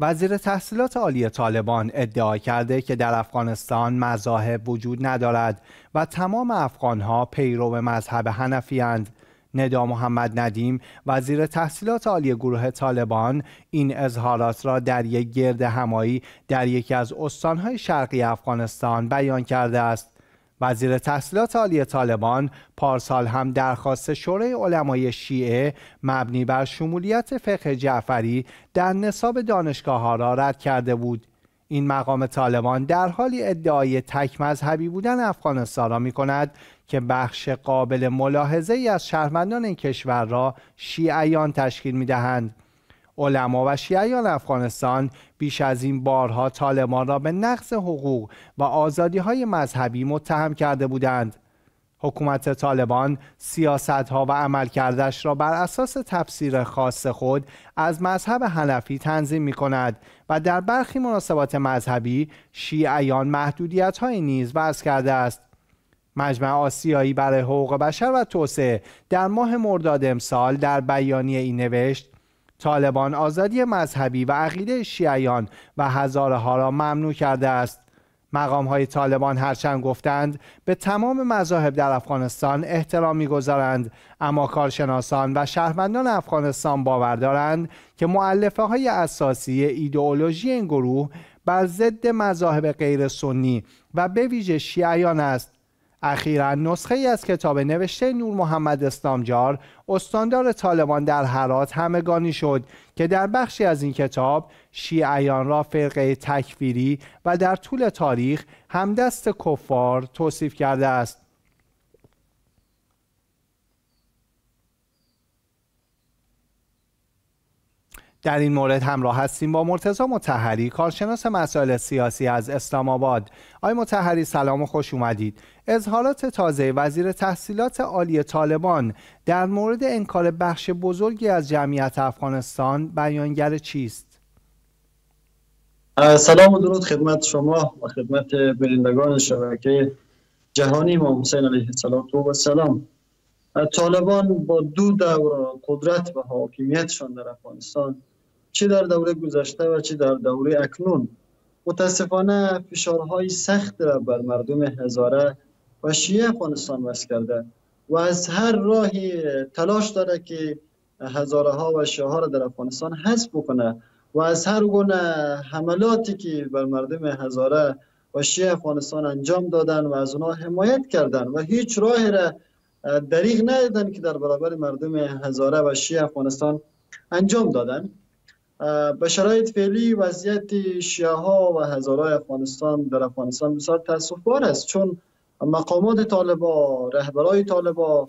وزیر تحصیلات عالی طالبان ادعا کرده که در افغانستان مذاهب وجود ندارد و تمام افغانها پیرو مذهب حنفی اند. ندا محمد ندیم وزیر تحصیلات عالی گروه طالبان این اظهارات را در یک گرد همایی در یکی از استانهای شرقی افغانستان بیان کرده است وزیر تحصیلات عالی طالبان پارسال هم درخواست شورای علمای شیعه مبنی بر شمولیت فقه جعفری در نصاب دانشگاه ها را رد کرده بود این مقام طالبان در حالی ادعای تک مذهبی بودن افغانستان را می کند که بخش قابل ملاحظه ای از شهروندان این کشور را شیعیان تشکیل می دهند. علما و شیعیان افغانستان بیش از این بارها طالبان را به نقض حقوق و آزادی های مذهبی متهم کرده بودند. حکومت طالبان سیاست ها و عملکردش را بر اساس تفسیر خاص خود از مذهب حنفی تنظیم می کند و در برخی مناسبات مذهبی شیعیان محدودیت های نیز وضع کرده است. مجمع آسیایی برای حقوق بشر و توسعه در ماه مرداد امسال در بیانیه این نوشت طالبان آزادی مذهبی و عقیده شیعیان و هزاره ها را ممنوع کرده است. مقام های طالبان هرچند گفتند به تمام مذاهب در افغانستان احترام می‌گذارند اما کارشناسان و شهروندان افغانستان باور دارند که معلفه های اساسی ایدئولوژی این گروه بر ضد مذاهب غیر سنی و به ویژه شیعیان است. اخیرا نسخه ای از کتاب نوشته نور محمد اسلامجار استاندار طالبان در هرات همگانی شد که در بخشی از این کتاب شیعیان را فرقه تکفیری و در طول تاریخ همدست کفار توصیف کرده است. در این مورد همراه هستیم با مرتضی متحری کارشناس مسائل سیاسی از اسلام آباد. آقای متحری سلام و خوش اومدید. اظهارات تازه وزیر تحصیلات عالی طالبان در مورد انکار بخش بزرگی از جمعیت افغانستان بیانگر چیست؟ سلام و درود خدمت شما و خدمت برندگان شبکه جهانی ما حسین علیه السلام طالبان با دو دور قدرت و حاکمیتشان در افغانستان چه در دوره گذشته و چه در دوره اکنون. متاسفانه فشارهای سخت را بر مردم هزاره و شیعه افغانستان وست کرده و از هر راهی تلاش داره که هزاره ها و شیعه ها را در افغانستان حذف بکنه و از هر گونه حملاتی که بر مردم هزاره و شیعه افغانستان انجام دادن و از اونها حمایت کردن و هیچ راهی را دریغ ندادن که در برابر مردم هزاره و شیعه افغانستان انجام دادن. به شرایط فعلی وضعیت شیعه ها و هزارای افغانستان در افغانستان بسیار تاسف بار است. چون مقامات طالبا رهبرای طالبا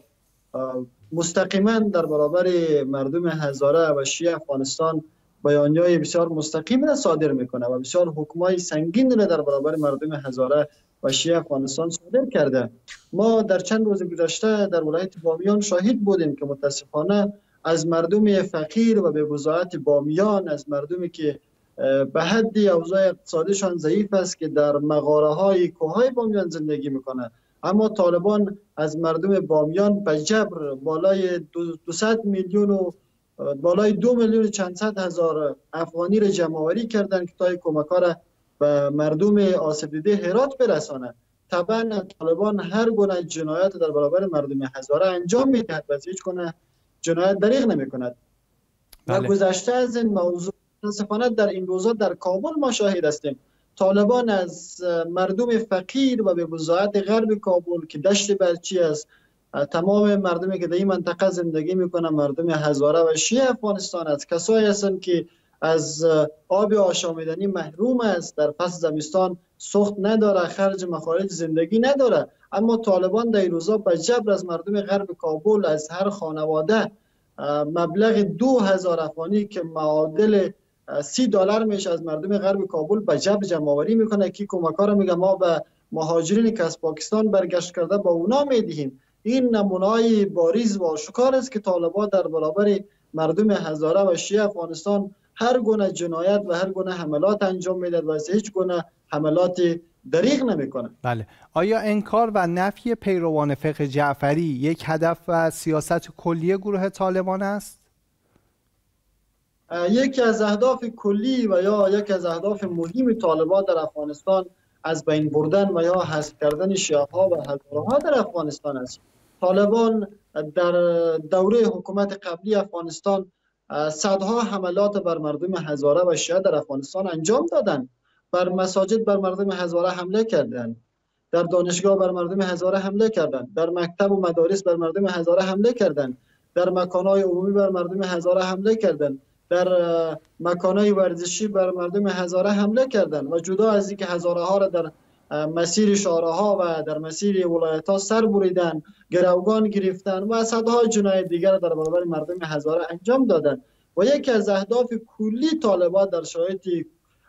مستقیما در برابر مردم هزاره و شیعه افغانستان بیانیه بسیار مستقیم را صادر می‌کنه و بسیار حکمای سنگین را در برابر مردم هزاره و شیعه افغانستان صادر کرده. ما در چند روز گذشته در ولایت بامیان شاهد بودیم که متاسفانه از مردم فقیر و به بزاعت بامیان از مردمی که به حدی اوضاع اقتصادیشان ضعیف است که در مغاره های کوهای بامیان زندگی می‌کنه اما طالبان از مردم بامیان به جبر بالای 200 میلیون و بالای دو میلیون چند صد هزار افغانی را جمع کردن که تای کمک را به مردم آسیب دیده هرات برسانه طبعا طالبان هر گونه جنایت در برابر مردم هزاره انجام می‌دهد. و هیچ گونه جنایت دریغ نمی کند بله. و گذشته از این موضوع متاسفانه در این روزا در کابل ما شاهد هستیم. طالبان از مردم فقیر و به بزاعت غرب کابل که دشت برچی است تمام مردمی که در این منطقه زندگی می‌کنن مردم هزاره و شیعه افغانستان است. کسایی هستند که از آب آشامیدنی محروم است در فصل زمستان سخت نداره خرج مخارج زندگی نداره. اما طالبان در روزا به جبر از مردم غرب کابل از هر خانواده مبلغ دو هزار افغانی که معادل سی دلار میشه از مردم غرب کابل به جبر جمع آوری می‌کنه که کمکار میگه ما به مهاجرین که از پاکستان برگشت کرده با اونا می‌دهیم. این نمونه باریز و آشکار است که طالبان در برابر مردم هزاره و شیعه افغانستان هر گونه جنایت و هر گونه حملات انجام می‌داد و هیچ گونه حملات دریغ نمی‌کنه. بله. آیا انکار و نفی پیروان فقه جعفری یک هدف و سیاست کلی گروه طالبان است؟ یکی از اهداف کلی و یا یکی از اهداف مهم طالبان در افغانستان از بین بردن و یا حذف کردن شیعه ها و هزاره در افغانستان است. طالبان در دوره حکومت قبلی افغانستان صدها حملات بر مردم هزاره و شیعه در افغانستان انجام دادند. بر مساجد بر مردم هزاره حمله کردند در دانشگاه بر مردم هزاره حمله کردند در مکتب و مدارس بر مردم هزاره حمله کردند در مکانهای عمومی بر مردم هزاره حمله کردند در مکانهای ورزشی بر مردم هزاره حمله کردند و جدا از اینکه هزاره ها را در مسیر شاره ها و در مسیر ولایت ها سر بریدن گروگان گرفتن و صدها جنایت دیگر در برابر مردم هزاره انجام دادند و یکی از اهداف کلی طالبان در شرایط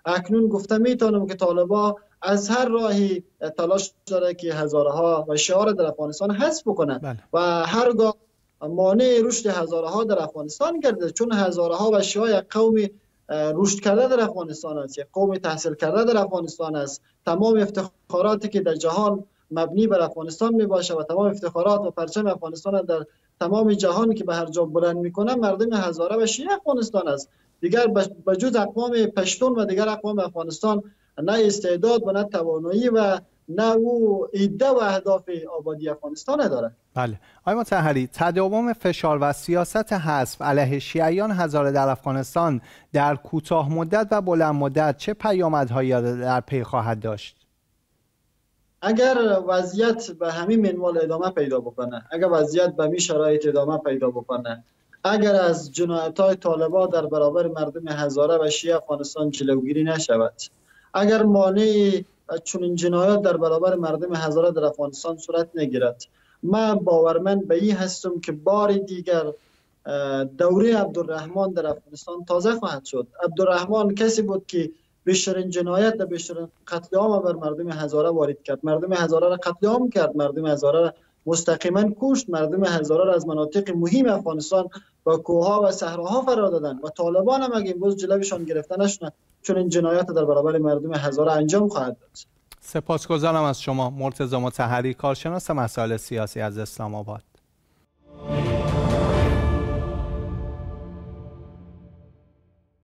اکنون گفته می‌تونم که طالبان از هر راهی تلاش داره که هزاره ها و شعار در افغانستان حذف بکنند بله. و هرگاه مانع رشد هزاره ها در افغانستان کرده چون هزاره ها و شیعه قومی رشد کرده در افغانستان است یک قوم تحصیل کرده در افغانستان است. تمام افتخاراتی که در جهان مبنی بر افغانستان می باشه و تمام افتخارات و پرچم افغانستان در تمام جهان که به هر جا بلند می‌کنه مردم هزاره و شیعه افغانستان است. دیگر بجز اقوام پشتون و دیگر اقوام افغانستان نه استعداد و نه توانایی و نه او ایده و اهداف آبادی افغانستان داره بله. آقای متحری تداوم فشار و سیاست حذف علیه شیعیان هزاره در افغانستان در کوتاه مدت و بلند مدت چه پیامدهایی در پی خواهد داشت؟ اگر وضعیت به همین منوال ادامه پیدا بکنه اگر وضعیت به همین شرایط ادامه پیدا بکنه اگر از جنایت های طالبا در برابر مردم هزاره و شیعه افغانستان جلوگیری نشود اگر مانع چون جنایات در برابر مردم هزاره در افغانستان صورت نگیرد من باورمند به این هستم که بار دیگر دوره عبدالرحمن در افغانستان تازه خواهد شد. عبدالرحمن کسی بود که بیشترین جنایت و بیشترین قتل عام بر مردم هزاره وارد کرد. مردم هزاره را قتل عام کرد. مردم هزاره را مستقیما کشت. مردم هزاره را از مناطق مهم افغانستان و کوها و صحراها فرار دادند و طالبان هم اگه امروز جلوشان گرفته نشونه چون این جنایت در برابر مردم هزاره انجام خواهد داد. سپاسگزارم از شما مرتضی متحری کارشناس مسائل سیاسی از اسلام آباد.